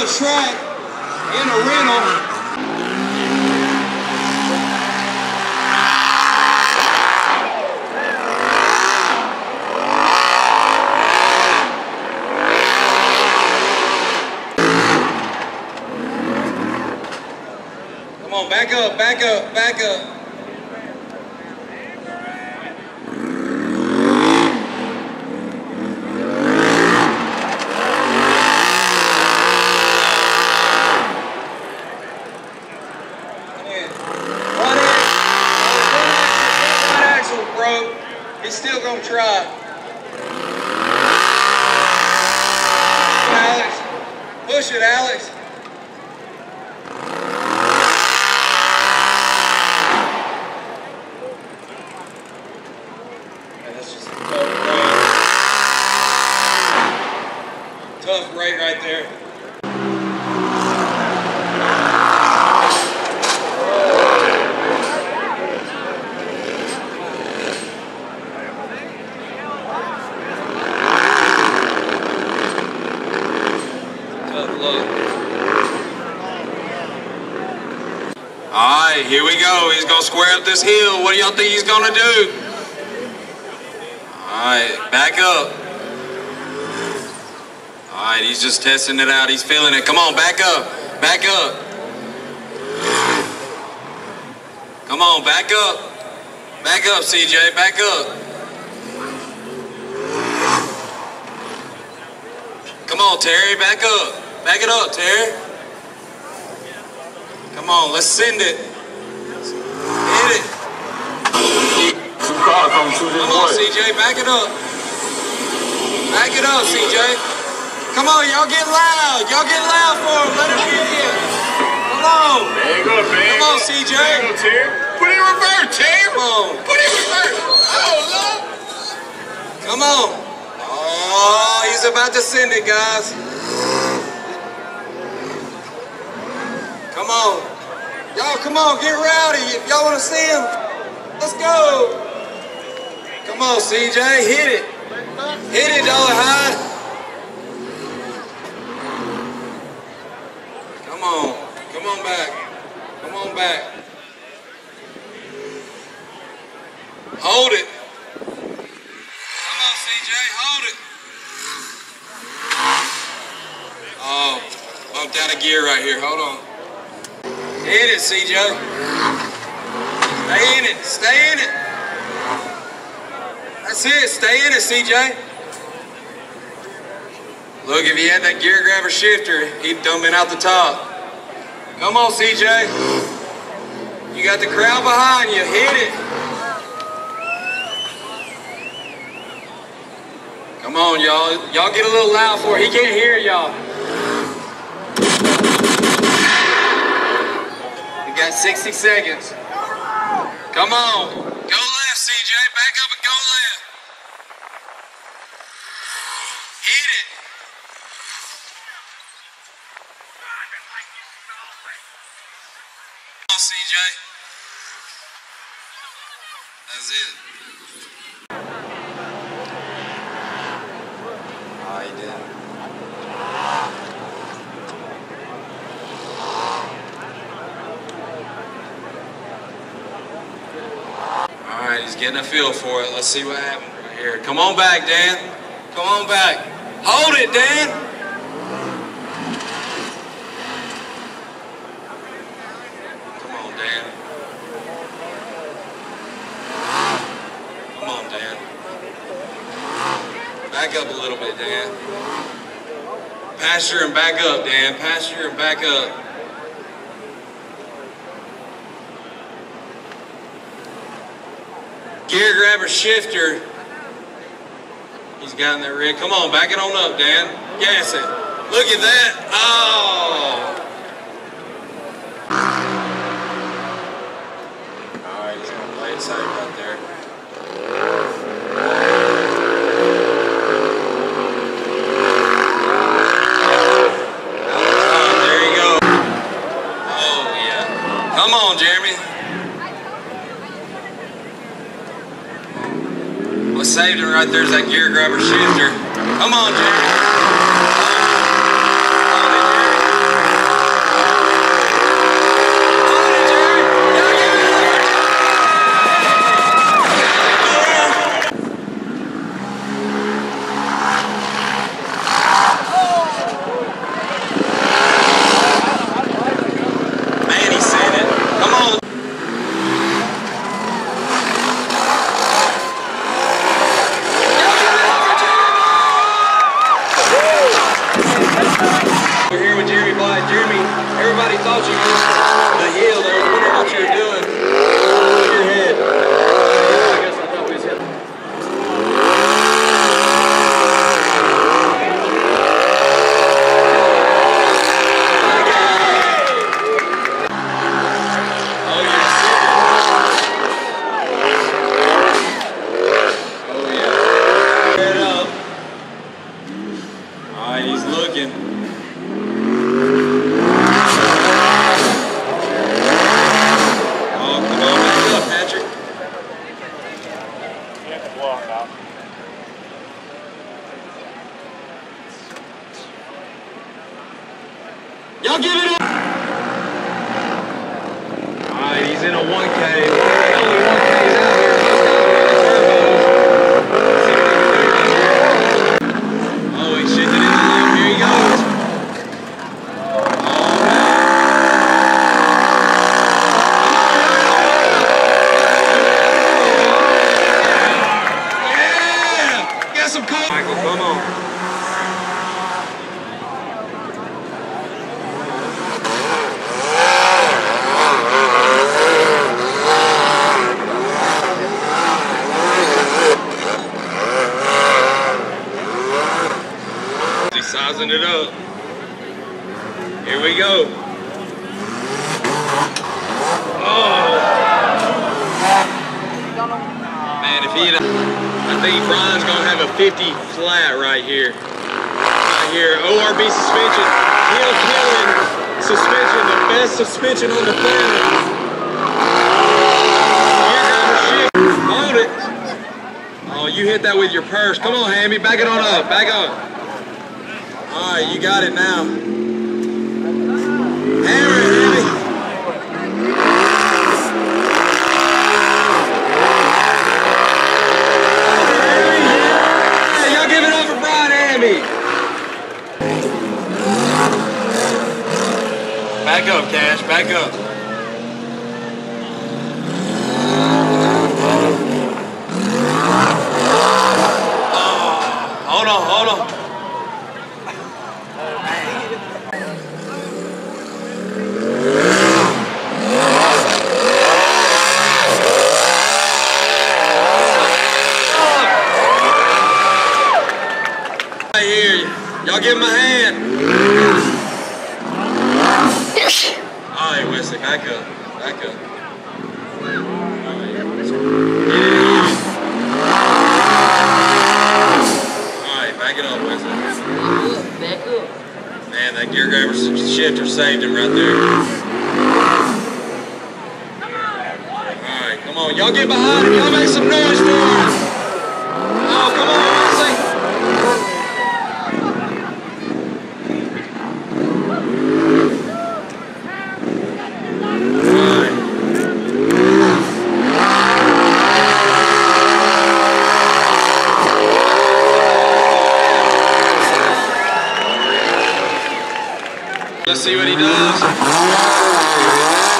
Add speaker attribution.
Speaker 1: the track in a rental. Come on, back up, back up, back up. He's still gonna try. Alex, push it, Alex. Man, that's just a tough rate. Tough rate right there. Tough look.
Speaker 2: All right, here we go. He's gonna square up this hill. What do y'all think he's gonna do? All right, back up. All right, he's just testing it out. He's feeling it. Come on, back up. Back up. Come on, back up. Back up, CJ. Back up. Come on, Terry. Back up. Back it up, Terry. Come on, let's send it. Hit it.
Speaker 3: Two cars coming two this
Speaker 2: Come on,
Speaker 3: way.
Speaker 2: CJ, back it up. Back it up, CJ. Come on, y'all get loud. Y'all get loud for him. Let him get in. Come on.
Speaker 3: Bag up, bag
Speaker 2: Come on. CJ.
Speaker 3: Bag up, Terry. Put it in reverse, Terry.
Speaker 2: Come on.
Speaker 3: Put it in reverse. Oh, love.
Speaker 2: Come on. Oh, he's about to send it, guys. Come on. Y'all, come on, get rowdy. If y'all want to see him, let's go. Come on, CJ, hit it. Hit it, Dollar High. Come on. Come on back. Come on back. Hold it. Come on, CJ, hold it. Oh, bumped out of gear right here. Hold on. Hit it, CJ. Stay in it. Stay in it. That's it. Stay in it, CJ. Look, if he had that gear grabber shifter, he'd done been out the top. Come on, CJ. You got the crowd behind you. Hit it. Come on, y'all. Y'all get a little loud for it. He can't hear y'all. Got 60 seconds. Come on. Go left, CJ. Back up and go left. Hit it. Come on, CJ. That's it. Oh, he did. He's getting a feel for it. Let's see what happens right here. Come on back, Dan. Come on back. Hold it, Dan. Come on, Dan. Come on, Dan. Back up a little bit, Dan. Pasture and back up, Dan. Pasture and back up. Gear grabber shifter. He's got in that rig. Come on, back it on up, Dan. Gas it. Look at that. Oh. All right, he's gonna play it safe right there. Oh, there you go. Oh yeah. Come on, Jeremy. What saved him right there is that gear grabber shifter. Come on. Jeremy. Everybody thought you missed the hill. They were wondering what you were doing. Over your head.
Speaker 4: I guess I thought we was hitting.
Speaker 2: Oh, you're serious. Oh, yeah. Head up. All right, he's looking. Oh, come on, back up, Patrick. Y'all give it up. All right, he's in a 1K. Only 1Ks out here. Let's go. Oh, he's shifting into left. Here he goes. Oh, man. Yeah! Get some cold. Michael, come on. He's sizing it up. Here we go. Oh. Man, if he, I think Brian's gonna have a 50 flat right here. Right here, ORB suspension, heel killing suspension, the best suspension on the planet. Hold it. Oh, you hit that with your purse. Come on, Hammy, back it on up, back up. All right, you got it now. Back up, Cash, back up. Oh, hold on, hold on. Right here, y'all give him a hand. All right, Wesley, back up, back up. All right. All right, back it up, Wesley.
Speaker 5: Back up.
Speaker 2: Man, that gear grabber shifter saved him right there. Alright, come on. Y'all get behind him. Y'all make some noise for him. Oh, come on, Wesley. Alright. Let's see what he does.